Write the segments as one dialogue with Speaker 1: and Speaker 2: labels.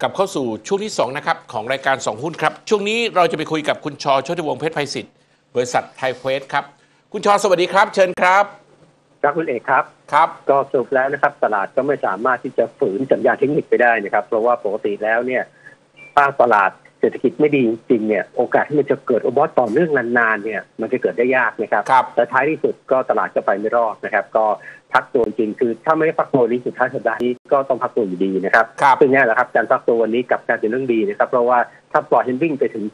Speaker 1: กลับเข้าสู่ช่วงที่2นะครับของรายการ 2 หุ้นครับ ช่วงนี้เราจะไปคุยกับคุณชอชติวงศ์เพชรไพศิษฐ์บริษัทไทยเควสครับ คุณชอสวัสดีครับ เชิญครับ
Speaker 2: ครับคุณเอกครับ
Speaker 1: ครับ
Speaker 2: ก็สรุปแล้วนะครับ ตลาดก็ไม่สามารถที่จะฝืนสัญญาณเทคนิคไปได้นะครับ เพราะว่าปกติแล้วเนี่ยถ้าตลาด เศรษฐกิจไม่ดีจริงๆเนี่ยโอกาสที่มันจะเกิดโอบอสต่อเนื่องนานๆเนี่ยมันจะเกิดได้ยากนะครับ
Speaker 1: ครับ
Speaker 2: แต่ท้ายที่สุดก็ตลาดก็ไปไม่รอดนะครับ ก็พักตัวจริงคือถ้าไม่ได้พักตัวนี้สุดท้ายสัปดาห์นี้ก็ต้องพักตัวอยู่ดีนะครับ
Speaker 1: ครับ
Speaker 2: ซึ่งแน่แหละครับการพักตัววันนี้กลับกลารเป็นเรื่องดีนะครับ เพราะว่าถ้าปล่อยให้วิ่งไปถึง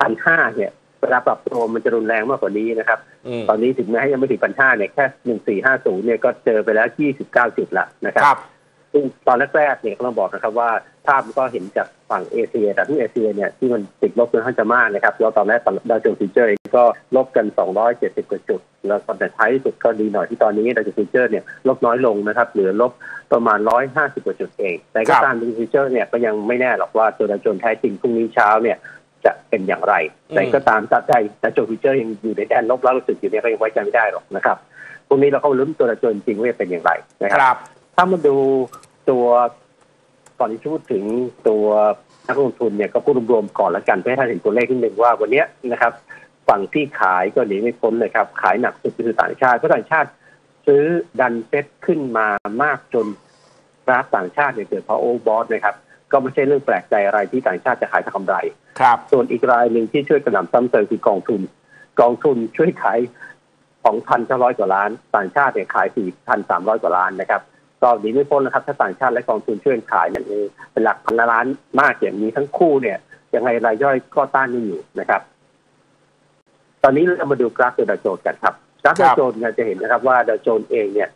Speaker 2: พันห้าเนี่ยเวลาปรับตัวมันจะรุนแรงมากกว่านี้นะครับ
Speaker 1: อืม
Speaker 2: ตอนนี้ถึงแม้ยังไม่ถึงพันห้าเนี่ยแค่หนึ่งสี่ห้าศูนย์เนี่ยก็เจอไปแล้วยี่สิบเก้าจุดละนะครับ
Speaker 1: ครับ
Speaker 2: ซึ่งตอนแรกๆเนี่ยก็ต้องบอกนะครับว่า ภาพมันก็เห็นจากฝั่งเอเชีย แต่ที่เอเชียเนี่ยที่มันติดลบค่อนข้างจะมากนะครับแล้วตอนแรกดาวโจนส์ future เองก็ลบกัน 270 กว่าจุด แล้วตอนแต่ท้ายที่สุดก็ดีหน่อยที่ตอนนี้ดาวโจนส์ future เนี่ยลบน้อยลงนะครับเหลือลบประมาณ 150 กว่าจุดเอง แต่ก็ตามครับดาวโจนส์ future เนี่ยก็ยังไม่แน่หรอกว่าตัวดาวโจนส์แท้จริงพรุ่งนี้เช้าเนี่ยจะเป็นอย่างไร แต่ก็ตราบใดดาวโจนส์ future ยังอยู่ในแดนลบแล้วรู้สึกอยู่เนี่ยก็ยังไว้ใจไม่ได้หรอกนะครับพรุ่งนี้เราก็ลุ้นตัวดาวโจนส์จริงว่าจะเป็นอย่างไรนะค
Speaker 1: รับครับ
Speaker 2: ถ้ามาดูตัว ก่อนที่จะพูดถึงตัวนักลงทุนเนี่ยก็พูดรวมๆก่อนละกันเพื่อให้ท่านเห็นตัวเลขนิดหนึ่งว่าวันเนี้ยนะครับ ฝั่งที่ขายก็หนีไม่พ้นเลยครับ ขายหนักสุดคือต่างชาติเพราะต่างชาติซื้อดันเซ็ตขึ้นมามากจนกราฟต่างชาติเนี่ยเกิดภาวะ overbought นะครับ ก็ไม่ใช่เรื่องแปลกใจอะไรที่ต่างชาติจะขายทำกำไร
Speaker 1: ครับ
Speaker 2: ส่วนอีกรายหนึ่งที่ช่วยกระหน่ำซ้ำเติมคือกองทุน กองทุนช่วยขายของพันเก้าร้อยกว่าล้าน ต่างชาติเนี่ยขายสี่พันสามร้อยกว่าล้านนะครับ ก็หนีไม่พ้นนะครับถ้าต่างชาติและกองทุนช่วยขายเนี่ยเป็นหลักพันล้านมากอย่างนี้ทั้งคู่เนี่ยยังไงรายย่อยก็ต้านไม่อยู่นะครับ ตอนนี้เรามาดูกราฟตัวดาวโจนส์กันครับกราฟดาวโจนส์เนี่ยจะเห็นนะครับ ว่าดาวโจนส์เองเนี่ย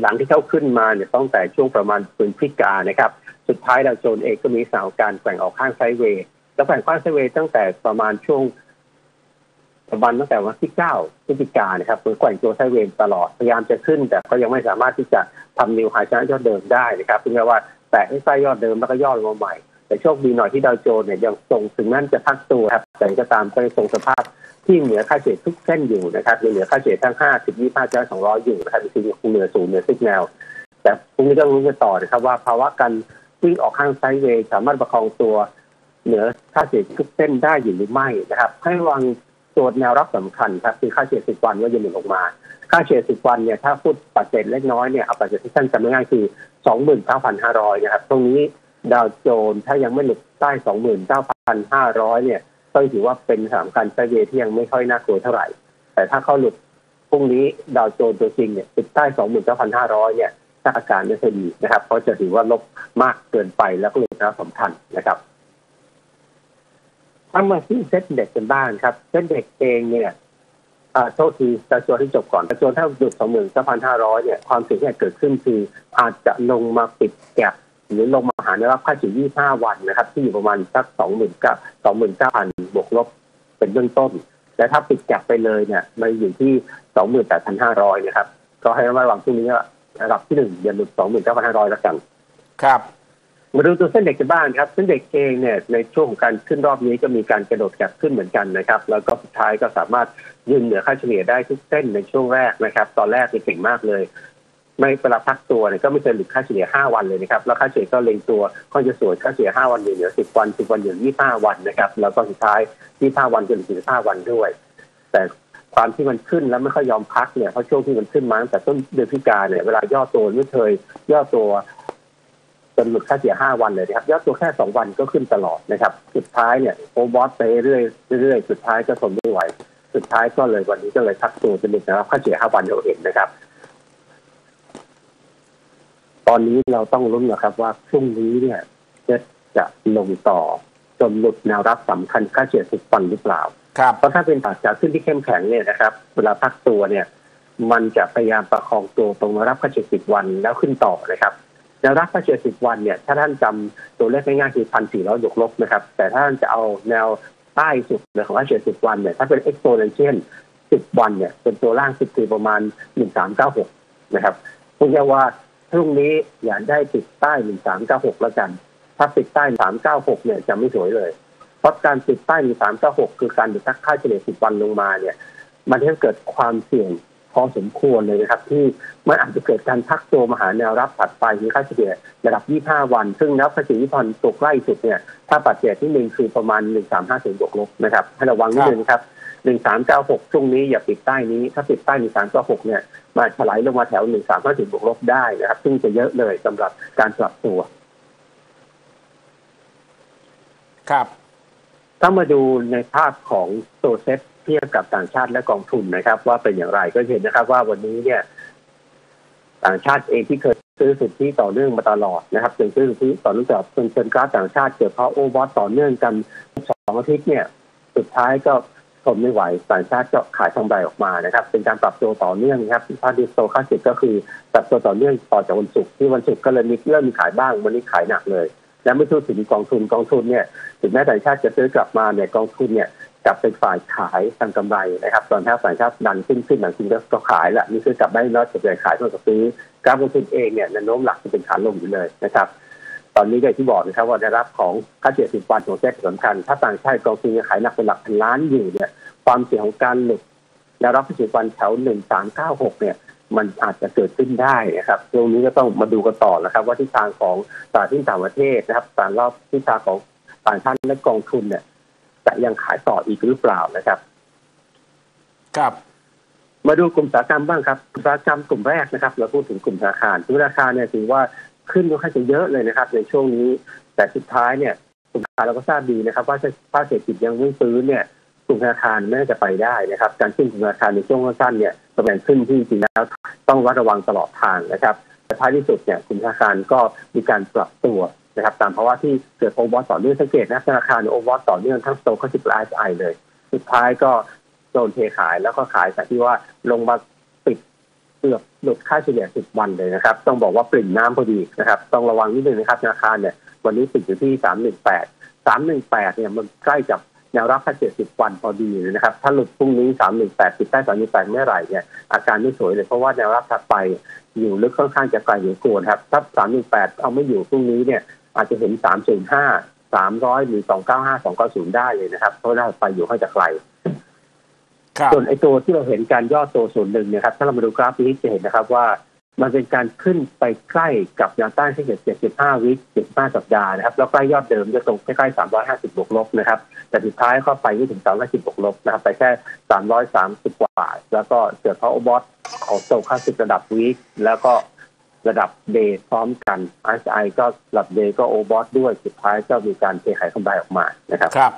Speaker 2: หลังที่เขาขึ้นมาเนี่ยตั้งแต่ช่วงประมาณเดือนพฤศจิกานะครับ สุดท้ายดาวโจนส์เองก็มีภาวะการแกว่งออกข้าง sideway แล้วแกว่งข้าง sideway ตั้งแต่ประมาณช่วงประมาณตั้งแต่วันที่9พฤศจิกานะครับมันแกว่งตัว sideway ตลอดพยายามจะขึ้น แต่ก็ยังไม่สามารถที่จะ ทำ new high ชนะยอดเดิมได้นะครับเพียงแค่ว่าแตะให้ใต้ยอดเดิมแล้วก็ย่อลงมาใหม่ แต่โชคดีหน่อยที่ดาวโจนส์เนี่ยยังทรงถึงนั่นจะพักตัวครับแต่ก็ตามก็ยังทรงสภาพที่เหนือค่าเฉลี่ยทุกเส้นอยู่นะครับยังเหนือค่าเฉลี่ยทั้ง50 25จ้า200 อยู่นะครับจริงๆเหนือศูนย์เหนือซิกแนว แต่พรุ่งนี้ก็รู้กันต่อนะครับว่าภาวะการวิ่งออกข้างไซด์เวย์สามารถประคองตัว เหนือค่าเฉลี่ยทุกเส้นได้อยู่หรือไม่นะครับ ให้วัง ตัวแนวรับสำคัญครับคือค่าเฉลี่ย10วันว่าจะหนุนออกมา ค่าเฉลี่ย10วันเนี่ยถ้าพูดปัจเจกเล็กน้อยเนี่ยเอาปัจเจกที่สั้นจำง่ายคือ29,500นะครับตรงนี้ดาวโจนส์ถ้ายังไม่หลุดใต้29,500เนี่ยก็ถือว่าเป็นสานการณ์ไซด์เวย์ที่ยังไม่ค่อยน่ากลัวเท่าไหร่ แต่ถ้าเข้าหลุดพรุ่งนี้ดาวโจนส์ตัวจริงเนี่ยติดใต้29,500เนี่ยถ้าอาการไม่ค่อยดีนะครับ เพราะจะถือว่าลบมากเกินไปแล้วก็เลยนะสำคัญนะครับ ถ้ามาที่เซ็ตเด็กกันบ้างครับเซ็ตเด็กเองเนี่ยโทษทีต่ตัวที่จบก่อนต่ตัวถ้าหยุด29,500เนี่ยความเสี่ยงที่เกิดขึ้นคืออาจจะลงมาปิดแกลบหรือลงมาหาแนรับค่าเฉลี่ย25วันนะครับ ที่อยู่ประมาณสัก29 29,000บวกลบเป็นเบื้องต้นแต่ถ้าปิดแกลบไปเลยเนี่ยมันอยู่ที่28,500นแปดพันห้าร้อยนะครับ ก็ให้ระวังพรุ่งนี้ว่าระดับที่หนึ่งอย่าหลุด29,500แล้วกัน
Speaker 1: ครับ
Speaker 2: มาดูตัวเส้นเด็กกันบ้างครับเส้นเด็กเองเนี่ยในช่วงของการขึ้นรอบนี้ก็มีการกระโดดกลับขึ้นเหมือนกันนะครับ แล้วก็สุดท้ายก็สามารถยืนเหนือค่าเฉลี่ยได้ทุกเส้นในช่วงแรกนะครับ ตอนแรกเนี่ยเก่งมากเลย ไม่เวลาพักตัวเนี่ยก็ไม่เคยหลุดค่าเฉลี่ย 5 วันเลยนะครับ แล้วค่าเฉลี่ยก็เล็งตัวก็จะสวยค่าเฉลี่ย 5 วันอยู่เหนือ 10 วัน 10 วันอยู่25 วันนะครับ แล้วก็สุดท้าย 25 วันจนถึง15วันด้วย แต่ความที่มันขึ้นแล้วไม่ค่อยยอมพักเนี่ยเพราะช่วงที่มันขึ้นมาตั้งแต่ต้นเดือนพฤศจิกาเนี่ยเวลาย่อตัวไม่เคยย่อตัว จนหลุดค่าเฉลี่ย5 วันเลยนะครับย่อตัวแค่ 2 วันก็ขึ้นตลอดนะครับ สุดท้ายเนี่ยโอบอสไปเรื่อยๆเรื่อยๆสุดท้ายก็ทนไม่ไหว สุดท้ายก็เลยวันนี้ก็เลยพักตัวเป็นหนึ่งนะครับค่าเฉลี่ย5 วันเราเห็นนะครับ ตอนนี้เราต้องลุ้นนะครับว่าพรุ่งนี้เนี่ยจะจะลงต่อจนหลุดแนวรับสำคัญค่าเฉลี่ย10วันหรือเปล่า
Speaker 1: ครับ
Speaker 2: เพราะถ้าเป็นปากจากขึ้นที่เข้มแข็งเนี่ยนะครับ เวลาพักตัวเนี่ย มันจะพยายามประคองตัวตรงแนวรับค่าเฉลี่ย10วันแล้วขึ้นต่อนะครับ แนวรับค่าเฉลี่ย10วันเนี่ยถ้าท่านจำตัวเลขง่ายๆคือพันสี่ร้อยยกลบนะครับ แต่ถ้าท่านจะเอาแนวใต้สุดเลยของค่าเฉลี่ย10วันเนี่ยถ้าเป็น exponential 10วันเนี่ยเป็นตัวล่างสุดคือประมาณ1396นะครับพูดง่ายว่าพรุ่งนี้อย่าได้ติดใต้1396แล้วกัน ถ้าติดใต้396เนี่ยจะไม่สวยเลยเพราะการติดใต้1396คือการดูดค่าเฉลี่ย10วันลงมาเนี่ย มันจะเกิดความเสี่ยง อสมควรเลยนะครับ ที่มันอาจจะเกิดการพักตัวมาหาแนวรับถัดไปมีค่าเฉลี่ยระดับ 25 วัน ซึ่งนับค่าเฉลี่ยที่พันตกใกล้สุดเนี่ยถ้าปัจเจกที่หนึ่งคือประมาณ 1350บวกลบนะครับให้ระวังนิดนึงนะครับ1396ช่วงนี้อย่าปิดใต้นี้ ถ้าปิดใต้1396เนี่ยมาถลายลงมาแถว1350บวกลบได้นะครับ ซึ่งจะเยอะเลยสำหรับการปรับตัว
Speaker 1: ครับ
Speaker 2: ถ้ามาดูในภาพของตัวเซ็ต เทียบกับต่างชาติและกองทุนนะครับ ว่าเป็นอย่างไรก็เห็นนะครับ ว่าวันนี้เนี่ย ต่างชาติเองที่เคยซื้อสุทธิต่อเนื่องมาตลอดนะครับจนซื้อสุทธิต่อเนื่องจากเป็นเชิญกราฟต่างชาติเกิดเพราะโอเวอร์ต่อเนื่องกันสองอาทิตย์เนี่ย สุดท้ายก็ทนไม่ไหวต่างชาติก็ขายทางใบออกมานะครับ เป็นการปรับตัวต่อเนื่องนะครับภาดิสโตค่าสิบก็คือปรับตัวต่อเนื่องต่อจากวันศุกร์ที่วันศุกร์ก็เลยมีเริ่มมีขายบ้างวันนี้ขายหนักเลย และไม่พูดถึงกองทุนกองทุนเนี่ยถึงแม้ต่างชาติจะซื้อกลับมาเนี่ยกองทุนเนี่ย กลับเป็นฝ่ายขายทำกำไรนะครับ ตอนที่ต่างชาติดันขึ้นขึ้นดันขึ้นก็ขายแหละมีซื้อกลับได้น้อยจะไปขายเท่ากับซื้อกาฟลงทุนเองเนี่ยแนวโน้มหลักจะเป็นขาลงอยู่เลยนะครับ ตอนนี้ก็ที่บอกนะครับว่าได้รับของค่าเฉลี่ยสิบวันของเซ็ตสำคัญ ถ้าต่างชาติกองทุนขายหนักเป็นหลักพันล้านอยู่เนี่ย ความเสี่ยงของการหลุดแนวรับค่าเฉลี่ยวันแถวหนึ่งสามเก้าหกเนี่ยมันอาจจะเกิดขึ้นได้นะครับตรงนี้ก็ต้องมาดูกันต่อนะครับ ว่าทิศทางของตลาดที่ต่างประเทศนะครับต่างรอบทิศทางของต่างชาติและกองทุนเนี่ย จะยังขายต่ออีกหรือเปล่านะครับ
Speaker 1: ครับ
Speaker 2: มาดูกลุ่มอุตสาหกรรมบ้างครับอุตสาหกรรมกลุ่มแรกนะครับ เราพูดถึงกลุ่มธนาคารกลุ่มธนาคารเนี่ยถือว่าขึ้นค่อนข้างจะเยอะเลยนะครับ ในช่วงนี้ แต่สุดท้ายเนี่ยกลุ่มธนาคารเราก็ทราบดีนะครับ ว่าถ้าเศรษฐกิจยังไม่ฟื้นเนี่ยกลุ่มธนาคารไม่น่าจะไปได้นะครับ การขึ้นกลุ่มธนาคารในช่วงสั้นๆเนี่ยประมาณขึ้นที่จริงแล้วต้องระมัดระวังตลอดทางนะครับแต่ท้ายที่สุดเนี่ยกลุ่มธนาคารก็มีการปรับตัว นะครับตามภาวะที่เกิดโอเวอร์ต่อเนื่องสังเกตนะธนาคารโอเวอร์ต่อเนื่องทั้งโตก็สิบไอไอเลย สุดท้ายก็โดนเทขายแล้วก็ขายจากที่ว่าลงมาปิดเกือบหลุดค่าเฉลี่ย10วันเลยนะครับ ต้องบอกว่าปริ่มน้ำพอดีนะครับ ต้องระวังนิดนึงนะครับธนาคารเนี่ยวันนี้ปิดอยู่ที่318 318เนี่ยมันใกล้กับแนวรับค่าเฉลี่ย10วันพอดีนะครับ ถ้าหลุดพรุ่งนี้318ปิดใต้318เมื่อไหร่เนี่ยอาการไม่สวยเลยเพราะว่าแนวรับถัดไปอยู่ลึกค่อนข้างจะไกลอยู่กวนครับถ้า318เอาไม่อยู่พรุ่งนี้เนี่ย อาจจะเห็น 305 300 หรือ 295 290 ได้เลยนะครับ เพราะน่าไปอยู่ค่อนจะไกล
Speaker 1: ครับ
Speaker 2: ส่วนไอ้ตัวที่เราเห็นการย่อตัวส่วนหนึ่งเนะครับ ถ้าเรามาดูกราฟนี้จะเห็นนะครับว่ามันเป็นการขึ้นไปใกล้กับแนวต้านที่เกิด75 วิ75 สัปดาห์นะครับ แล้วใกล้ยอดเดิมจะตรงใกล้ๆ 350 บวกลบนะครับ แต่สุดท้ายเข้าไปไม่ถึง310บวกลบนะครับ ไปแค่ 330 กว่า แล้วก็เกิดเพราะโอบอสของโซค่าสิบระดับวีคแล้วก็ ระดับเดย์พร้อมกัน RSI ก็ระดับเดย์ก็โอบอสด้วยสุดท้ายก็มีการเทขายกำไรออกมานะครับ
Speaker 1: ครับ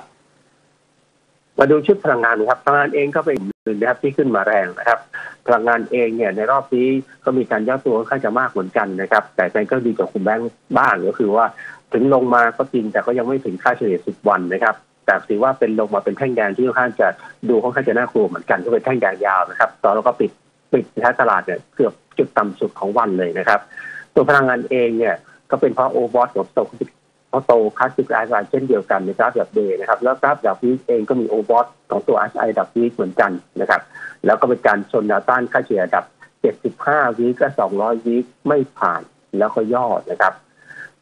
Speaker 2: มาดูชุดพลังงานนะครับพลังงานเองก็เป็นหนึ่งนะครับที่ขึ้นมาแรงนะครับ พลังงานเองเนี่ยในรอบนี้ก็มีการย่อตัวค่อนข้างจะมากเหมือนกันนะครับ แต่ใจก็ดีกว่ากลุ่มแบงก์บ้างก็คือว่าถึงลงมาก็จริงแต่ก็ยังไม่ถึงค่าเฉลี่ย10วันนะครับแต่ถือว่าเป็นลงมาเป็นแท่งแดงที่ค่อนข้างจะดูค่อนข้างจะน่ากลัวเหมือนกันก็เป็นแท่งแดงยาวนะครับ ตอนเราก็ปิด ปิดท้ายตลาดเนี่ยเกือบจุดต่ำสุดของวันเลยนะครับ ตัวพลังงานเองเนี่ยก็เป็นเพราะโอบอสของโตเพราโตคลาสสิกไอซ์เช่นเดียวกันในกราฟแบบเดย์นะครับ แล้วกราฟแบบวีคเองก็มีโอบอสของตัว RSI ดับวีคเหมือนกันนะครับ แล้วก็เป็นการชนแนวต้านค่าเฉลี่ยระดับ 75 วีคกับ200 วีคไม่ผ่านแล้วก็ย่อนะครับ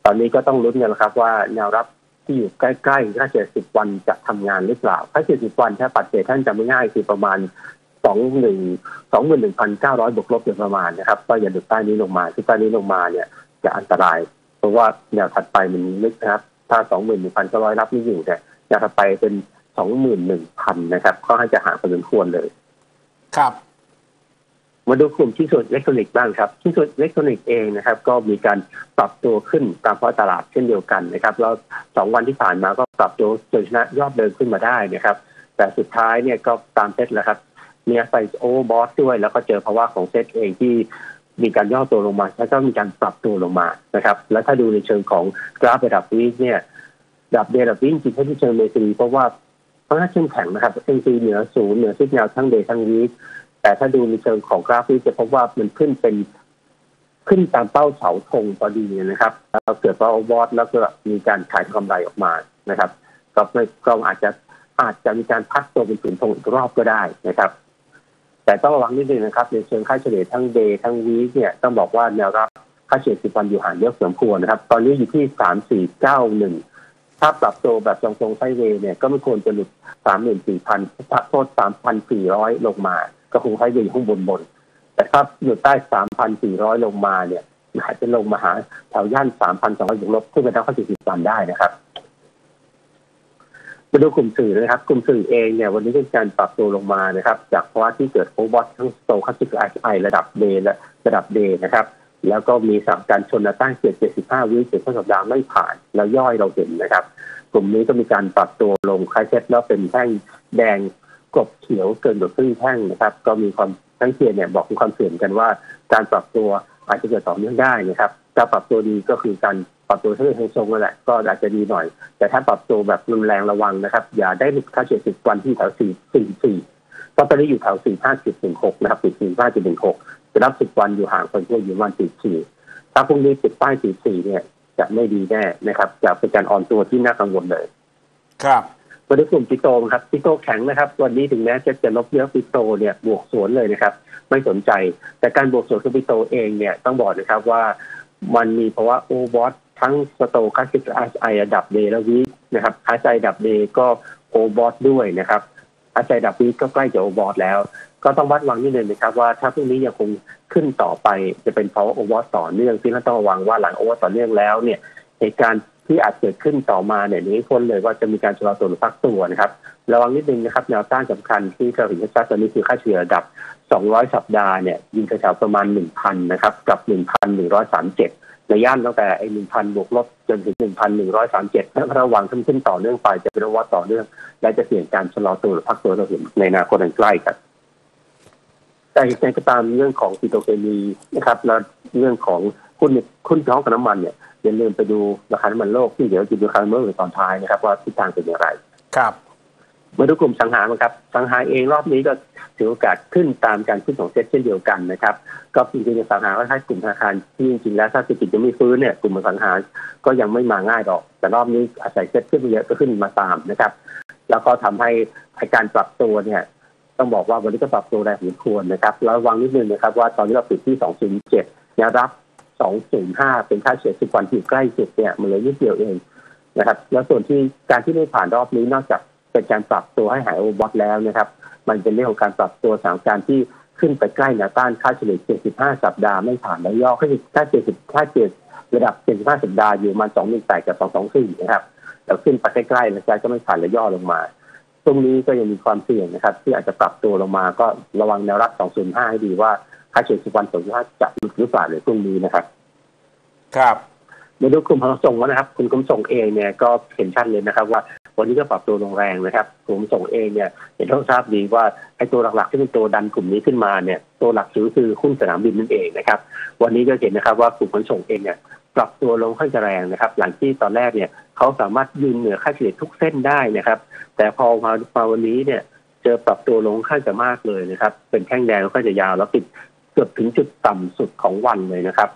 Speaker 2: ตอนนี้ก็ต้องลุ้นกันนะครับว่าแนวรับที่อยู่ใกล้ๆค่าเฉลี่ย10 วันจะทำงานหรือเปล่าค่าเฉลี่ย10 วันถ้าปัจเจท่านจำไม่ง่ายคือประมาณ 21 21,900บวกลบโดยประมาณนะครับก็อย่าหลุดใต้นี้ลงมาที่ใต้นี้ลงมาเนี่ยจะอันตราย เพราะว่าแนวถัดไปมันลึกนะครับ ถ้า21,900รับไม่อยู่เนี่ยแนวถัดไปเป็น21,000นะครับ ก็ให้จะหาพอสมควรเลย
Speaker 1: ครับ
Speaker 2: มาดูกลุ่มชิ้นส่วนอิเล็กทรอนิกส์บ้างครับชิ้นส่วนอิเล็กทรอนิกส์เองนะครับ ก็มีการปรับตัวขึ้นตามภาวะตลาดเช่นเดียวกันนะครับแล้วสองวันที่ผ่านมาก็ปรับตัวจนชนะยอดเดิมขึ้นมาได้นะครับแต่สุดท้ายเนี่ยก็ตามเซตแหละครับ มีไฟ overbought ด้วย แล้วก็เจอภาวะของเซตเองที่มีการย่อตัวลงมา แล้วก็มีการปรับตัวลงมานะครับ แล้วถ้าดูในเชิงของกราฟระดับ week เนี่ยระดับ day ระดับ week จริงๆถ้าที่เชิงเมซีเพราะว่าค่อนข้าเข้มแข็งนะครับเอ็นซีเหนือศูนย์เหนือซิกแนวทั้งเดย์ทั้งวีคแต่ถ้าดูในเชิงของกราฟนี้จะพบว่ามันขึ้นเป็นขึ้นตามเป้าเสาธงพอดีนะครับแล้วเกิดว่าวอดแล้วก็มีการขายกำไรออกมานะครับ ก็ไม่ก็อาจจะอาจจะมีการพักตัวเป็นศูนย์ธงอีกรอบก็ได้นะครับ แต่ต้องระวังนิดนึงนะครับ ในเชิงค่าเฉลี่ยทั้งเดย์ทั้งวีคเนี่ยต้องบอกว่าแนวรับค่าเฉลี่ยสิบวันอยู่ห่างเยอะสมควรนะครับ ตอนนี้อยู่ที่สามสี่เก้าหนึ่งถ้าปรับตัวแบบทรงๆไซเวย์เนี่ยก็ไม่ควรจะหลุดสามหมื่นสี่พันโทษสามพันสี่ร้อยลงมา ก็คงให้อยู่ข้างบนบน แต่ถ้าอยู่ใต้3,400ลงมาเนี่ยอาจจะลงมาหาแถวย่าน3,200บวกลบขึ้นไปได้ข้อ40วันได้นะครับ มาดูกลุ่มสื่อนะครับ กลุ่มสื่อเองเนี่ยวันนี้ก็มีการปรับตัวลงมานะครับ จากเพราะว่าที่เกิดโอบอททั้งโตคัสติกไอไอระดับเดและระดับเดนะครับ แล้วก็มีสามการชนแนวต้านเกียร75วิเจ็ดข้อสัปดาห์ไม่ผ่าน แล้วย่อยเราเห็นนะครับ กลุ่มนี้ก็มีการปรับตัวลงคล้ายเซ็ตแล้วเป็นแท่งแดงกบเขียวเกินกว่าครึ่งแท่งนะครับ ก็มีความทั้งเทียนเนี่ยบอกมีความเสื่อมกันว่า การปรับตัวอาจจะเกิดต่อเนื่องได้นะครับการปรับตัวดีก็คือการ ปรับตัวที่เฮงทรงนั่นแหละก็อาจจะดีหน่อย แต่ถ้าปรับตัวแบบรุนแรงระวังนะครับ อย่าได้หลุดค่าเฉลี่ย10วันที่แถว4 4 4ก็ตอนนี้อยู่แถว4 5 1 6นะครับ4 5 1 6จะรับ10วันอยู่ห่างคนที่อยู่วัน4 4ถ้าพรุ่งนี้ติดป้าย4 4เนี่ย จะไม่ดีแน่นะครับจะเป็นการอ่อนตัวที่น่ากังวลเลย
Speaker 1: ครับ
Speaker 2: มาดูกลุ่มปิโตครับปิโตแข็งนะครับ วันนี้ถึงแม้จะจะลบเยอะปิโตเนี่ยบวกสวนเลยนะครับ ไม่สนใจ แต่การบวกสวนของปิโตเองเนี่ยต้องบอกนะครับว่ามันมีเพราะว่าโอบอส ทั้งสโตคัสติกไอระดับเดและวีนะครับอาไซดับเดก็ overbought ด้วยนะครับ RSI ระดับ week ก็ใกล้จะ overbought แล้ว ก็ต้องระมัดระวังนิดนึงนะครับว่าถ้าพรุ่งนี้ยังคงขึ้นต่อไปจะเป็นภาวะ overbought ต่อเนื่องซึ่งต้องระวังว่าหลังโอวอสต่อเนื่องแล้วเนี่ยเหตุการณ์ที่อาจเกิดขึ้นต่อมาเนี่ยหนีไม่พ้นเลยว่าจะมีการชะลอตัวหรือพักตัวนะครับระวังนิดนึงนะครับแนวต้านสำคัญที่เราเห็นชัดๆตอนนี้คือค่าเฉลี่ยระดับ 200 สัปดาห์เนี่ยยิงแถวๆประมาณ 1,000 นะครับ กับ 1,137 ในย่านตั้งแต่ไอ้1,000บวกลบจนถึง1,137ระวังขึ้นขึ้นต่อเนื่องไปจะเป็นว่าต่อเนื่อง และจะเสี่ยงการชะลอตัวหรือพักตัวเราเห็นในอนาคตอันใกล้ครับแต่อย่างไรก็ตามเรื่องของปิโตรเคมีนะครับและเรื่องของคุณคุณท้องกับน้ำมันเนี่ยอย่าลืมไปดูราคาน้ำมันโลกที่เดี๋ยวจะดูราคาน้ำมันโลกในตอนท้ายนะครับ ว่าทิศทางเป็นอย่างไร
Speaker 1: ครับ
Speaker 2: มาดูกลุ่มสังหารนะครับ สังหารเองรอบนี้ก็ถือโอกาสขึ้นตามการขึ้นของเซ็ตเช่นเดียวกันนะครับ ก็จริงๆสังหารก็คล้ากลุ่มธนาคารที่จริงๆแล้วถ้าเศรษฐกิจยังไม่ฟื้นเนี่ยกลุ่มสังหารก็ยังไม่มาง่ายหรอก แต่รอบนี้อาศัยเซ็ตขึ้นเยอะก็ขึ้นมาตามนะครับ แล้วก็ทำให้การปรับตัวเนี่ยต้องบอกว่าวันนี้ก็ปรับตัวแรงพอควรนะครับแล้วระวังนิดนึงนะครับ ว่าตอนนี้เราปิดที่ 207แนวรับ 205 เป็นค่าเฉลี่ย10วันที่ใกล้สุดเนี่ยมันเลือนิดเดียวเองนะครับ แล้วส่วนที่การที่ไม่ผ่านรอบนี้นอกจาก เป็นการปรับตัวให้หายโอบอทแล้วนะครับ มันเป็นเรื่องของการปรับตัวสถานการณ์ที่ขึ้นไปใกล้แนวต้านค่าเฉลี่ย 75 สัปดาห์ไม่ผ่านแล้วย่อค่าค่า70ค่าเฉลี่ยระดับ 75 สัปดาห์อยู่ประมาณ218กับ224 นะครับแล้วขึ้นไปใกล้ๆแล้วก็ไม่ผ่านแล้วย่อลงมา ตรงนี้ก็ยังมีความเสี่ยงนะครับ ที่อาจจะปรับตัวลงมาก็ระวังแนวรับ 205 ให้ดีว่าค่าเฉลี่ย10วัน205จะหลุดหรือเปล่าในพรุ่งนี้นะครับ
Speaker 1: ครับ
Speaker 2: มาดูกลุ่มขนส่งนะครับกลุ่มขนส่งเองเนี่ยก็เห็นชัดเลยนะครับว่า วันนี้ก็ปรับตัวลงแรงนะครับกลุ่มขนส่งเองเนี่ยเห็นต้องทราบดีว่าไอ้ตัวหลักๆที่เป็นตัวดันกลุ่มนี้ขึ้นมาเนี่ยตัวหลักซื้อคือหุ้นสนามบินนั่นเองนะครับวันนี้ก็เห็นนะครับว่ากลุ่มขนส่งเองเนี่ยปรับตัวลงค่อนข้างแรงนะครับ หลังที่ตอนแรกเนี่ยเขาสามารถยืนเหนือค่าเฉลี่ยทุกเส้นได้นะครับ แต่พอมามาวันนี้เนี่ยเจอปรับตัวลงค่อนข้างจะมากเลยนะครับ เป็นแท่งแดงแล้วก็จะยาวแล้วติดเกือบถึงจุดต่ำสุดของวันเลยนะครับ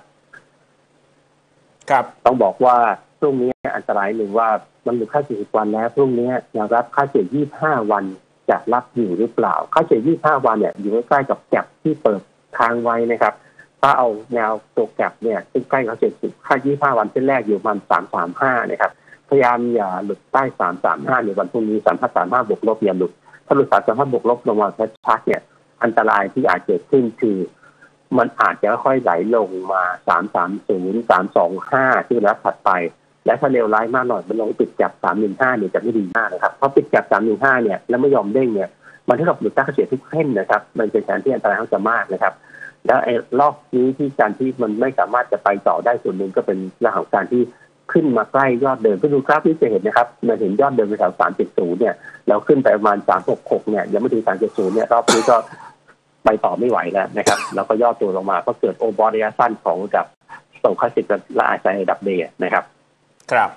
Speaker 1: ครับ
Speaker 2: ต้องบอกว่า พรุ่งนี้อันตรายหนึ่งว่ามันมีค่าเฉลี่ยวันแล้วพรุ่งนี้แนวรับค่าเฉลี่ย25 วันจะรับอยู่หรือเปล่า ค่าเฉลี่ย25 วันเนี่ยอยู่ใกล้ๆกับแก็บที่เปิดทางไว้นะครับ ถ้าเอาแนวตัวแก็บเนี่ยใกล้ๆกับเฉลี่ยค่า25 วันเส้นแรกอยู่ประมาณ335นะครับพยายามอย่าหลุดใต้ 335 ในวันพรุ่งนี้3535บวกลบอย่าหลุด ถ้าหลุด 335บวกลบลงมาชัดๆเนี่ยอันตรายที่อาจเกิดขึ้นคือ มันอาจจะค่อยไหลลงมา 330 325 ที่รับถัดไป และถ้าเร็วร้ายมากหน่อยมันลงปิดจับ315เนี่ยจะไม่ดีมากนะครับเพราะปิดจับ315เนี่ยแล้วไม่ยอมเด้งเนี่ยมันเท่ากับหลุดต้านเฉลี่ยทุกเส้นนะครับ มันเป็นการที่อันตรายค่อนข้างมากนะครับ แล้วไอ้รอบนี้ที่การที่มันไม่สามารถจะไปต่อได้ส่วนหนึ่งก็เป็นเรื่องของการที่ขึ้นมาใกล้ยอดเดิมถ้าดูกราฟที่จะเห็นนะครับมันเห็นยอดเดิมในแถว370เนี่ย เราขึ้นไปประมาณ366เนี่ยยังไม่ถึง370เนี่ยรอบนี้ก็ไปต่อไม่ไหวแล้วนะครับ แล้วก็ย่อตัวลงมาก็เกิด overbought ระยะสั้นของกับ stochastic และ RSI ระดับ day นะครับ
Speaker 1: ครับ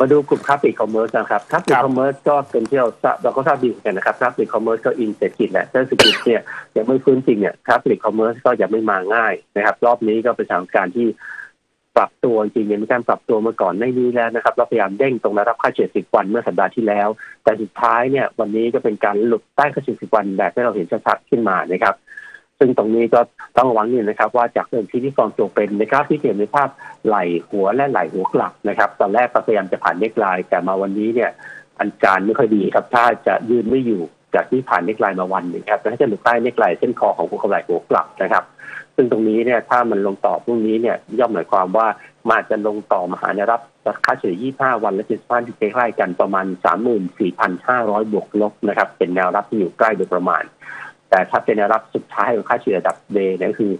Speaker 2: มาดูกลุ่มค้าปลีก commerce นะครับค้าปลีก commerce ก็เป็นที่เราทราบเราก็ทราบดีเหมือนกันนะครับค้าปลีก commerce ก็อิงเศรษฐกิจแหละถ้าเศรษฐกิจเนี่ยยังไม่ฟื้นจริงเนี่ยค้าปลีก commerce ก็ยังไม่มาง่ายนะครับ รอบนี้ก็เป็นสถานการณ์ที่ปรับตัวจริงๆมีการปรับตัวมาก่อนในนี้แล้วนะครับเราพยายามเด้งตรงระดับค่าเฉลี่ย10วันเมื่อสัปดาห์ที่แล้ว แต่สุดท้ายเนี่ยวันนี้ก็เป็นการหลุดใต้ค่าเฉลี่ย10วันแบบที่เราเห็นชัดๆขึ้นมานะครับ ซึ่งตรงนี้ก็ต้องระวังนิดนะครับ ว่าจากเดิมที่ที่กองตัวเป็นนะครับที่เห็นในภาพไหล่หัวและไหล่หัวกลับนะครับ ตอนแรกพยายามจะผ่าน neckline แต่มาวันนี้เนี่ยอาการไม่ค่อยดีครับ ถ้าจะยืนไม่อยู่จากที่ผ่าน neckline มาวันนึงครับแล้วจะหลุดใต้ neckline เส้นคอของหัวกับไหล่หัวกลับนะครับ ซึ่งตรงนี้เนี่ยถ้ามันลงต่อพรุ่งนี้เนี่ยย่อมหมายความว่ามันอาจจะลงต่อมาหาแนวรับค่าเฉลี่ย 25 วันและ75ที่ใกล้ๆกันประมาณ 34,500 บวกลบนะครับ เป็นแนวรับที่อยู่ใกล้โดยประมาณ แต่ถ้าเป็นแนวรับสุดท้ายของค่าเฉลี่ยระดับ day เนี่ยก็คือ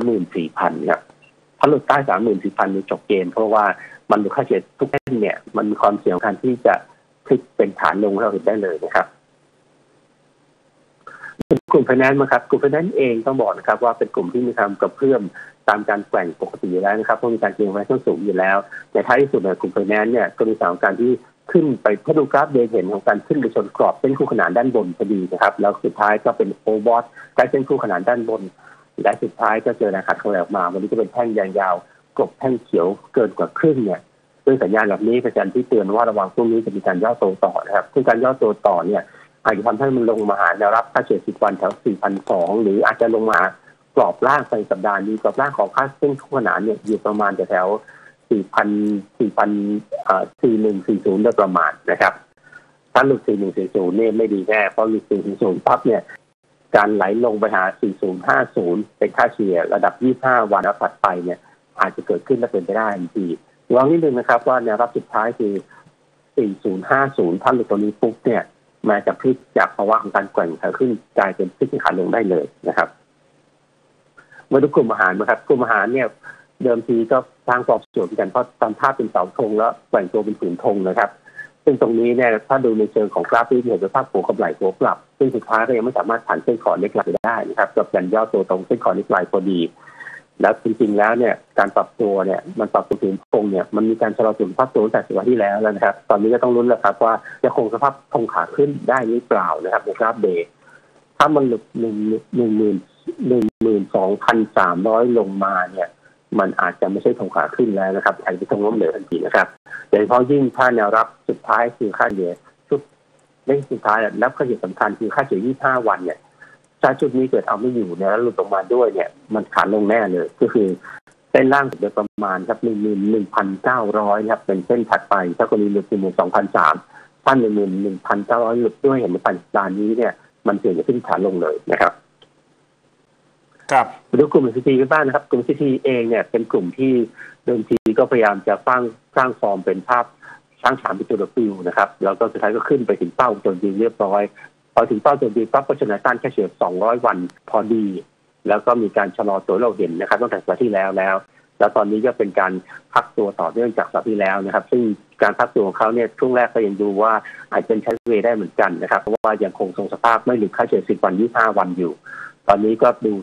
Speaker 2: 34,000ครับถ้าหลุดใต้34,000นี่จบเกมเพราะว่ามันดูค่าเฉลี่ยทุกเส้นเนี่ย มันมีความเสี่ยงการที่จะพลิกเป็นขาลงเราเห็นได้เลยนะครับกลุ่มไฟแนนซ์นะครับกลุ่มไฟแนนซ์เองต้องบอกนะครับ ว่าเป็นกลุ่มที่มีความกระเพื่อมตามการแกว่งปกติอยู่แล้วนะครับเพราะมีการเก็งไว้ต้นสูงอยู่แล้ว แต่ท้ายที่สุดเนี่ยกลุ่มไฟแนนซ์เนี่ยก็มีสถานการณ์ที่ ขึ้นไปถ้าดูกราฟ day เห็นของการขึ้นไปชนกรอบเส้นคู่ขนานด้านบนพอดีนะครับ แล้วสุดท้ายก็เป็น overbought ใกล้เส้นคู่ขนานด้านบน และสุดท้ายก็เจอแรงขัดเข้าออกมา วันนี้ก็เป็นแท่งยาวๆกบแท่งเขียวเกินกว่าครึ่งเนี่ยซึ่งสัญญาณแบบนี้เป็นการที่เตือนว่าระวังพรุ่งนี้จะมีการย่อตัวต่อนะครับซึ่งการย่อตัวต่อเนี่ยอาจจะทำให้มันลงมาหาแนวรับค่าเฉลี่ย10 วันแถว 4,200 หรืออาจจะลงมากรอบล่างไปสัปดาห์นี้กรอบล่างของค่าเส้นคู่ขนานเนี่ยอยู่ประมาณแถว 4,000 4,000อ่า4140โดยประมาณนะครับ ถ้าหลุด4140เนี่ยไม่ดีแน่เพราะหลุด4140ปั๊บเนี่ยการไหลลงไปหา 4050 เป็นค่าเฉลี่ยระดับ 25 วันถัดไปเนี่ย อาจจะเกิดขึ้นและเป็นไปได้ทันทีลองนิดนึงนะครับว่าแนวรับสุดท้ายคือ 4050 ถ้าหลุดตัวนี้ปุ๊บเนี่ยมาจะพลิกจากภาวะของการแกว่งขาขึ้นกลายเป็นพลิกขาลงได้เลยนะครับ มาดูกลุ่มอาหารนะครับ กลุ่มอาหารเนี่ย เดิมทีก็สร้างกรอบสวนกันเพราะตามภาพเป็นเสาธงแล้วแกว่งตัวเป็นผืนธงนะครับ ซึ่งตรงนี้เนี่ยถ้าดูในเชิงของกราฟที่เห็นเป็นภาพหัวกับไหล่หัวกลับ ซึ่งสุดท้ายก็ยังไม่สามารถผ่านเส้นขอเล็กไหลได้นะครับกับยันย่อตัวตรงเส้นขอเล็กไหลพอดี แล้วจริงๆแล้วเนี่ยการปรับตัวเนี่ยมันปรับตัวถึงธงเนี่ยมันมีการชะลอตัวภาพตัวตั้งแต่สัปดาห์ที่แล้วแล้วนะครับ ตอนนี้ก็ต้องลุ้นแล้วครับว่าจะคงสภาพธงขาขึ้นได้หรือเปล่านะครับในกราฟเดย์ถ้ามันหลุดหนึ่งหนึ่งหมื่นหนึ่งหมื่นสองพันสามร้อยลงมาเนี่ย มันอาจจะไม่ใช่ธงขาขึ้นแล้วนะครับอาจจะเป็นธงล้มเหลวทันทีนะครับโดยเฉพาะยิ่งถ้าแนวรับสุดท้ายคือค่าเฉลี่ยชุดเลขสุดท้ายแล้วค่าเฉลี่ยสำคัญคือค่าเฉลี่ย25 วันเนี่ยถ้าชุดนี้เกิดเอาไม่อยู่เนี่ยแล้วหลุดออกมาด้วยเนี่ย มันขาดลงแน่เลย ก็คือเส้นล่างสุดโดยประมาณครับหนึ่งหมื่นหนึ่งพันเก้าร้อยครับเป็นเส้นถัดไป ถ้ากรณีหลุดหนึ่งหมื่นสองพันสามถ้าหนึ่งหมื่นหนึ่งพันเก้าร้อยหลุดด้วยเห็นในปัจจุบันนี้เนี่ย มันเสี่ยงจะขึ้นขาลงเลยนะครับ
Speaker 1: ครับ
Speaker 2: ดูกลุ่มซีทีกันบ้างนะครับ กลุ่มซีทีเองเนี่ยเป็นกลุ่มที่เดิมทีก็พยายามจะสร้างสร้างฟอร์มเป็นภาพสร้างฐานเป็นตัวฟิวนะครับแล้วก็สุดท้ายก็ขึ้นไปถึงเป้าจนยิงเรียบร้อย พอถึงเป้าจนยิงปั๊บก็ชนะต้านแค่เฉลี่ย200 วันพอดี แล้วก็มีการชะลอตัวเราเห็นนะครับตั้งแต่สัปดาห์ที่แล้วแล้ว แล้วตอนนี้ก็เป็นการพักตัวต่อเนื่องจากสัปดาห์ที่แล้วนะครับ ซึ่งการพักตัวของเขาเนี่ยช่วงแรกก็ยังดูว่าอาจเป็นใช้เวได้เหมือนกันนะครับเพราะว่ายังคงทรงสภาพไม่หลุดค่าเฉลี่ย10 วัน 25 วันอยู่ ตอนนี้ก็ดู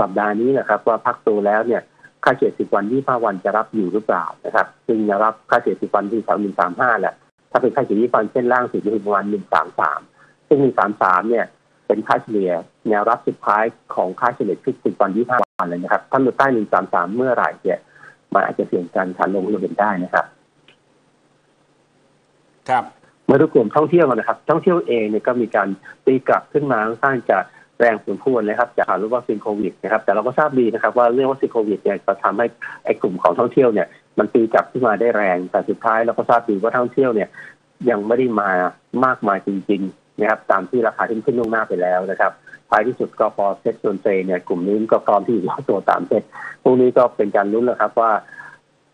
Speaker 2: สัปดาห์นี้นะครับ ว่าพักตัวแล้วเนี่ยค่าเฉลี่ย10 วัน 25 วันจะรับอยู่หรือเปล่านะครับ ซึ่งจะรับค่าเฉลี่ย10 วันที่แถว135แหละ ถ้าเป็นค่าเฉลี่ย20วันเส้นล่างสุดจะอยู่ประมาณ133 ซึ่ง133เนี่ยเป็นค่าเฉลี่ยแนวรับสุดท้ายของค่าเฉลี่ย10 วัน 25 วันเลยนะครับ ถ้าหลุดใต้ 133 เมื่อไหร่เนี่ยมันอาจจะเสี่ยงการขาลงเราเห็นได้นะครับ
Speaker 1: ครับ
Speaker 2: มาดูกลุ่มท่องเที่ยวกันนะครับ ท่องเที่ยวเองเนี่ยก็มีการตีกลับขึ้นมาค่อนข้างจะ แรงผลพวนนะครับจากข่าวเรื่องวัคซีนโควิดนะครับแต่เราก็ทราบดีนะครับว่าเรื่องวัคซีนโควิดเนี่ยก็ทำให้ไอ้กลุ่มของท่องเที่ยวเนี่ยมันตีกลับขึ้นมาได้แรง แต่สุดท้ายเราก็ทราบดีว่าท่องเที่ยวเนี่ยยังไม่ได้มามากมายจริงๆนะครับตามที่ราคาที่ขึ้นล่วงหน้าไปแล้วนะครับท้ายที่สุดก็พอเซ็ตโซนเซเนี่ยกลุ่มนี้ก็พร้อมที่จะตัวตามเซ็ตพวกนี้ก็เป็นการลุ้นแล้วครับว่า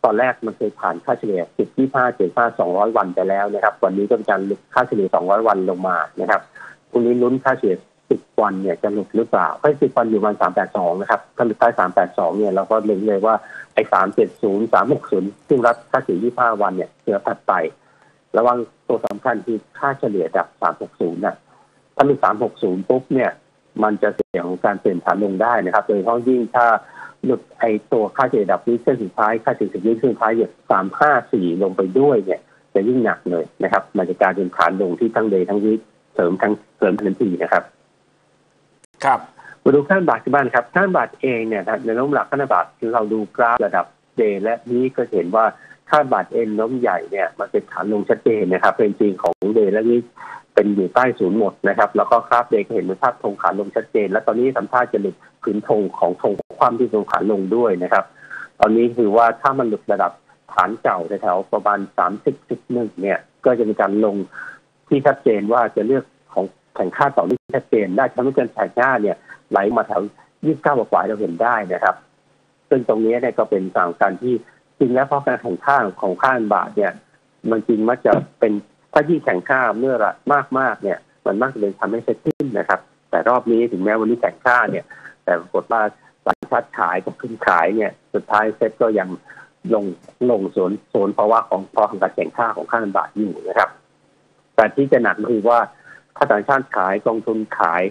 Speaker 2: ตอนแรกมันเคยผ่านค่าเฉลี่ย 10 25 75 200 วันไปแล้วนะครับ วันนี้ก็เป็นการลดค่าเฉลี่ย 200 วันลงมานะครับพรุ่งนี้ลุ้นค่าเฉลี่ย 10วันเนี่ยจะหลุดหรือเปล่าให้10วันอยู่ประมาณ382นะครับ ถ้าหลุดใต้382เนี่ยเราก็เล็งเลยว่าไอ้370 360ซึ่งรับค่าเฉลี่ย25วันเนี่ยเสือถัดไประวังตัวสำคัญคือค่าเฉลี่ยดับ360น่ะ ถ้าหลุด360ปุ๊บเนี่ย มันจะเสี่ยงของการเปลี่ยนฐานลงได้นะครับ โดยเฉพาะยิ่งถ้าหลุดไอตัวค่าเฉลี่ยดับนี้เส้นสุดท้ายค่าเฉลี่ยสิบยืดเส้นสุดท้ายอย่างสามห้าสี่ลงไปด้วยเนี่ยจะยิ่งหนักเลยนะครับ มันจะกลายเป็นฐานลงที่ทั้งเดย์ทั้งวีคเสริมทั้งเสริมทันทีนะครับ
Speaker 1: ครับ
Speaker 2: มาดูค่าบาทที่บ้านครับค่าบาทเองเนี่ยในน้มหลักค่าบาทคือเราดูกราฟระดับเดย์และนี้ก็เห็นว่าค่าบาทเองล้มใหญ่เนี่ยมันเป็นฐานลงชัดเจนนะครับเป็นจริงของเดย์และนี้เป็นอยู่ใต้ศูนย์หมดนะครับ แล้วก็กราฟเดย์ก็เห็นเป็นภาพธงขาลงชัดเจน และตอนนี้สัมภาษณ์จะหลุดผืนธงของธงความที่ธงขาลงด้วยนะครับ ตอนนี้คือว่าถ้ามันหลุดระดับฐานเก่าแถวประมาณ 30.1 เนี่ย ก็จะมีการลงที่ชัดเจนว่าจะเลือกของ แข่งค่าต่อเนื่ชัดเจนได้ทำให้เกินแข่งค่าเนี่ยไหลมาแถวยี่สิบเก้ากว่าเราเห็นได้นะครับ ซึ่งตรงนี้เนี่ยก็เป็นสั่งการที่จริงแล้วเพราะการแข่งข้าของค่าบาทเนี่ย มันจริงมักจะเป็นถ้าที่แข่งข้าเมื่อระมากมากเนี่ย มันมักจะเป็นทำให้เซ็ตขึ้นนะครับ แต่รอบนี้ถึงแม้วันนี้แข่งข้าเนี่ย แต่ปรากฏว่าต่างชาติขายกับขึ้นขายเนี่ย สุดท้ายเซ็ตก็ยังลงลงโซนโซนภาวะของพอของการแข่งข้าของค่าบาทอยู่นะครับ แต่ที่จะหนักก็คือว่า ถ้าต่างชาติขายกองทุนขาย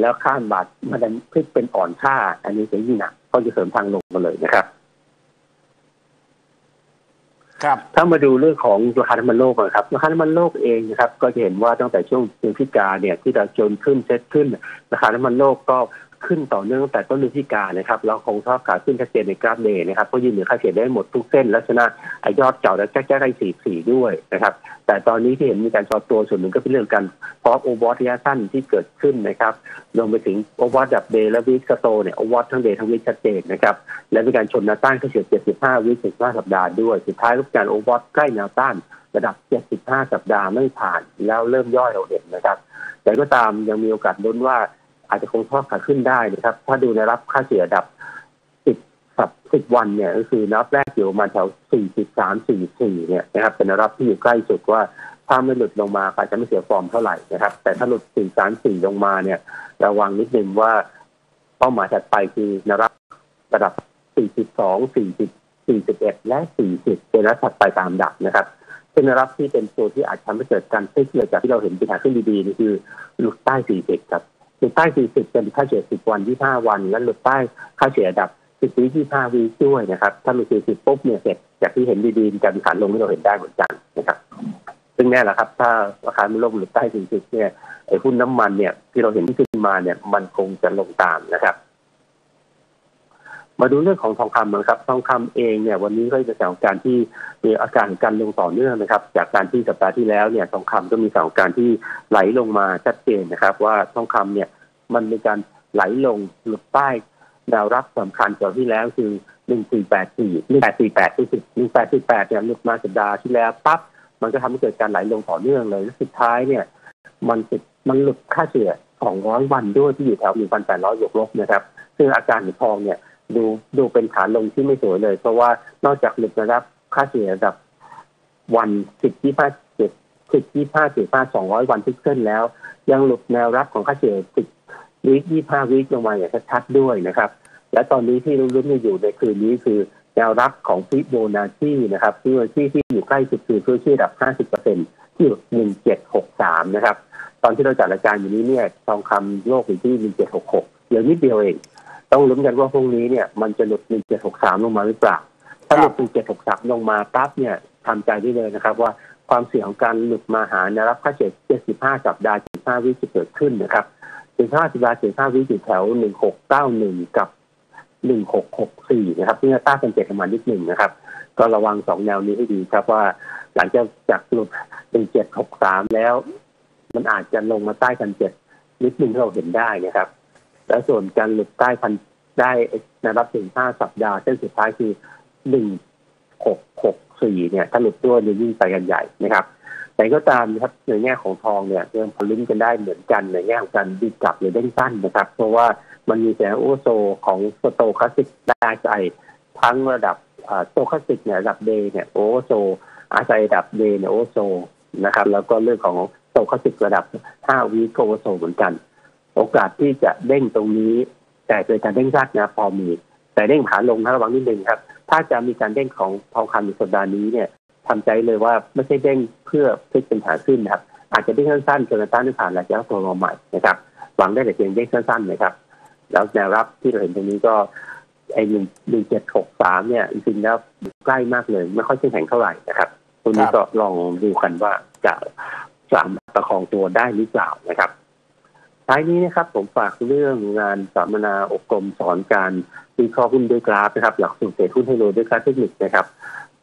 Speaker 2: แล้วค่าเงินบาทมันดันพลิกเป็นอ่อนค่า อันนี้จะยิ่งหนักก็จะเสริมทางลงมาเลยนะครับ
Speaker 1: ครับ
Speaker 2: ถ้ามาดูเรื่องของราคาน้ำมันโลกนะครับราคาน้ำมันโลกเองนะครับ ก็จะเห็นว่าตั้งแต่ช่วงเดือนพฤศจิกาเนี่ยที่เราจนขึ้นเซ็ตขึ้นราคาน้ำมันโลกก็ ขึ้นต่อเนื่องตั้งแต่ต้นเดือนพฤศจิกานะครับเราคงชอบขาขึ้นชัดเจนในกราฟ day นะครับเพราะยืนเหนือค่าเฉลี่ยได้หมดทุกเส้น ลักษณะไอยอดเก่าแล้วแจ๊กได้สี่สี่ด้วยนะครับแต่ตอนนี้ที่เห็นมีการชอตัวส่วนหนึ่งก็เป็นเรื่องการพอโอวอตระยะสั้นที่เกิดขึ้นนะครับรวมไปถึงโอวอตดับเดย์และวิกโตเนี่ยโอวอตทั้งเดย์ทั้งวิกชัดเจนนะครับและมีการชนแนวต้านค่าเฉลี่ย75วิ75สัปดาห์ด้วยสุดท้ายรูปการโอวอตใกล้แนวต้านระดับ 75 สัปดาห์ไม่ผ่าน แล้วเริ่มย่อยเราเห็นนะครับ แต่ก็ตามยังมีโอกาสลุ้นว่า อาจจะคงทอดขาขึ้นได้นะครับ ถ้าดูในรับค่าเฉลี่ยดับ10สัป10วันเนี่ยก็คือนับแรกอยู่มาแถว43 44เนี่ยนะครับเป็นรับที่อยู่ใกล้สุดว่าถ้าไม่หลุดลงมาอาจจะไม่เสียฟอร์มเท่าไหร่นะครับ แต่ถ้าหลุด434ลงมาเนี่ยระวังนิดนึงว่าเป้าหมายถัดไปคือนรับระดับ42 40 41และ40เป็นระดับถัดไปตามดับนะครับเป็นรับที่เป็นตัวที่อาจทำให้เกิดการเคลื่อนจากที่เราเห็นป็นขาขึ้นดีๆนี่คือหลุดใต้ 40 ครับ หลุดใต้ 40 เป็นค่าเฉลี่ย 10 วัน 25 วัน และหลุดใต้ค่าเฉลี่ยดับ 10วิ25วิด้วยนะครับ ถ้าหลุด 40 ปุ๊บเนี่ยเสร็จจากที่เห็นดีๆมีการขาลงที่เราเห็นได้เหมือนกันนะครับ ซึ่งแน่แหละครับ ถ้าราคามันลงหลุดใต้ 40 เนี่ยไอ้หุ้นน้ำมันเนี่ยที่เราเห็นที่ขึ้นมาเนี่ยมันคงจะลงตามนะครับ มาดูเรื่องของทองคำนะครับ ทองคำเองเนี่ยวันนี้ก็จะสถานการที่มีอาการการลงต่อเนื่องนะครับ จากการที่สัปดาห์ที่แล้วเนี่ยทองคำก็มีสถานการที่ไหลลงมาชัดเจนนะครับ ว่าทองคำเนี่ยมันมีการไหลลงหลุดใต้แนวรับสำคัญกว่าที่แล้วคือ1484 1848ที่สุด1848เนี่ยหลุดมาสัปดาห์ที่แล้วปั๊บมันก็ทำให้เกิดการไหลลงต่อเนื่องเลยและสุดท้ายเนี่ย มันติดมันหลุดค่าเฉลี่ย200วันด้วยที่อยู่แถว1,800บวกลบนะครับ ซึ่งอาการของทองเนี่ย ดูดูเป็นขาลงที่ไม่สวยเลย เพราะว่านอกจากหลุดระดับค่าเฉลี่ยระดับวัน10 25 7 10 25 75 200วันทุกเส้นแล้ว ยังหลุดแนวรับของค่าเฉลี่ย10วิ25วิลงมาอย่างชัดๆด้วยนะครับ และตอนนี้ที่ลุ้นๆอยู่ในคืนนี้คือแนวรับของฟิโบนัชชีนะครับฟิโบนัชชีที่อยู่ใกล้สุดคือฟิโบนัชชีระดับ 50%ที่อยู่1763 นะครับ ตอนที่เราจัดรายการอยู่นี้เนี่ย ทองคำโลกอยู่ที่ 1766เหลือนิดเดียวเอง ต้องลุ้นกันว่าพรุ่งนี้เนี่ยมันจะหลุด 1763 ลงมาหรือเปล่า ถ้าหลุด 1763 ลงมาปั๊บเนี่ยทำใจได้เลยนะครับ ว่าความเสี่ยงของการหลุดมาหาแนวรับค่าเฉลี่ย75 สัปดาห์ 75 วิจะเกิดขึ้นนะครับ 75 สัปดาห์ 75 วิอยู่แถว 1691 กับ 1664 นะครับซึ่งต้านเป็นเจ็ดประมาณนิดหนึ่งนะครับ ก็ระวังสองแนวนี้ให้ดีครับว่าหลังจากจากหลุด 1763 แล้ว มันอาจจะลงมาใต้พันเจ็ดนิดหนึ่งที่เราเห็นได้นะครับ แล้วส่วนการหลุดใต้พันได้ในรับถึงห้าสัปดาห์เส้นสุดท้ายคือหนึ่งหกหกสี่เนี่ยถ้าหลุดด้วยจะยิ่งไปกันใหญ่นะครับแต่ก็ตามนะครับในแง่ของทองเนี่ยเริ่มพลุ้นกันได้เหมือนกันในแง่ของการดีกลับหรือเด้งสั้นนะครับ เพราะว่ามันมีแสงโอโซของสโตคลาสสิกได้ใจทั้งระดับโตคลาสสิกเนี่ยระดับเดเนี่ยโอโซอาศัยระดับเดเนี่ยโอโซนะครับแล้วก็เรื่องของโตคลาสสิกระดับ 5 วีโอโซเหมือนกัน โอกาสที่จะเด้งตรงนี้ แต่เป็นการเด้งสั้นนะพอมีแต่เด้งขาลงนะระวังนิดนึงครับ ถ้าจะมีการเด้งของทองคำในสัปดาห์นี้เนี่ยทำใจเลยว่าไม่ใช่เด้งเพื่อพลิกเป็นขาขึ้นนะครับ อาจจะเด้งสั้นๆจนต้านที่ผ่านแล้วจะตัวรอใหม่นะครับหวังได้แต่เพียงเด้งสั้นๆนะครับ แล้วแนวรับที่เราเห็นตรงนี้ก็ไอ้หนึ่งหนึ่งเจ็ดหกสามเนี่ยจริงๆแล้วใกล้มากเลย ไม่ค่อยเข้มแข็งเท่าไหร่นะครับตรงนี้ก็ลองดูกันว่าจะสามารถประคองตัวได้หรือเปล่านะครับ ท้ายนี้นะครับผมฝากเรื่องงานสัมมนาอบรมสอนการวิเคราะห์หุ้นด้วยกราฟนะครับหลักสูตรเทรดหุ้นให้รวยด้วยกราฟเทคนิคนะครับ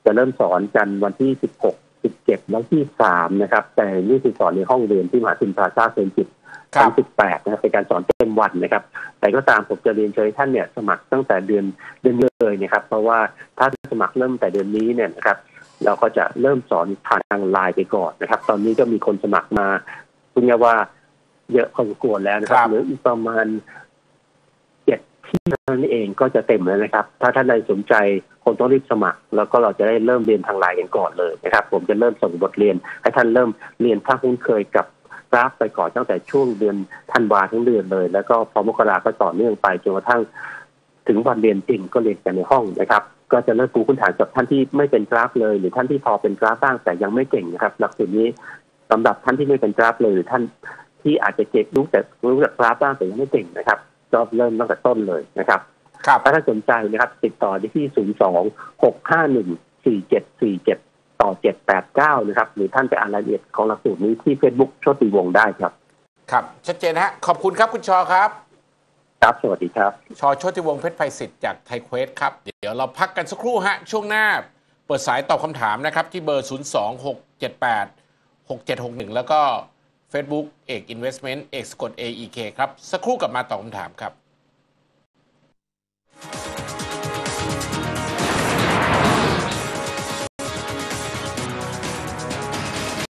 Speaker 2: จะเริ่มสอนกันวันที่ 16 17แล้วที่3นะครับ แต่นี่คือสอนในห้องเรียนที่มหาวิทยาลัยพลาซ่าเซนจิต
Speaker 1: ครับ
Speaker 2: 38นะครับเป็นการสอนเต็มวันนะครับ แต่ก็ตามผมจะเรียนเชิญให้ท่านเนี่ยสมัครตั้งแต่เดือนเดือนเลยนะครับ เพราะว่าถ้าสมัครเริ่มแต่เดือนนี้เนี่ยนะครับ เราก็จะเริ่มสอนผ่านทางไลน์ไปก่อนนะครับ ตอนนี้ก็มีคนสมัครมาคุณว่า เยอะพอสมควรแล้วนะครั
Speaker 1: ครับบ
Speaker 2: เหลืออีกประมาณเจ็ดที่เท่านั้นเองก็จะเต็มแล้วนะครับ ถ้าท่านใดสนใจคนต้องรีบสมัคร แล้วก็เราจะได้เริ่มเรียนทางไลน์กันก่อนเลยนะครับ ผมจะเริ่มส่งบทเรียน ให้ท่านเริ่มเรียนภาคคุ้นเคยกับกราฟไปก่อนตั้งแต่ช่วงเดือนธันวาทั้งเดือนเลย แล้วก็พอมกราก็ต่อเนื่องไปจนกระทั่งถึงวันเรียนจริงก็เรียนกันในห้องนะครับ ก็จะเริ่มปูพื้นฐานกับท่านที่ไม่เป็นกราฟเลย หรือท่านที่พอเป็นกราฟบ้างแต่ยังไม่เก่งนะครับ หลักสูตรนี้สำหรับท่านที่ไม่เป็นกราฟเลยหรือท่าน ที่อาจจะเก่งรู้แต่รู้จักกราฟบ้างแต่ยังไม่เก่งนะครับก็เริ่มตั้งแต่ต้นเลยนะครับ
Speaker 1: ครับ
Speaker 2: ถ้าท่านสนใจนะครับ ติดต่อได้ที่ 0 2 6 5 1 4 7 4 7 ต่อ 789 นะครับ หรือท่านไปอ่านรายละเอียดของหลักสูตรนี้ที่ Facebook โชติวงศ์ได้ครับ
Speaker 1: ครับ ชัดเจนนะฮะ ขอบคุณครับคุณชอครับ
Speaker 2: ครับ สวัสดีครับ
Speaker 1: ชอโชติวงศ์เพชรไพศิษฐ์จากไทยเควสครับ เดี๋ยวเราพักกันสักครู่ฮะ ช่วงหน้า เปิดสายตอบคำถามนะครับ ที่เบอร์ 02678 6761 แล้วก็ Facebook เอก Investment เอกสกด AEK ครับ สักครู่กลับมาตอบคำถามครับ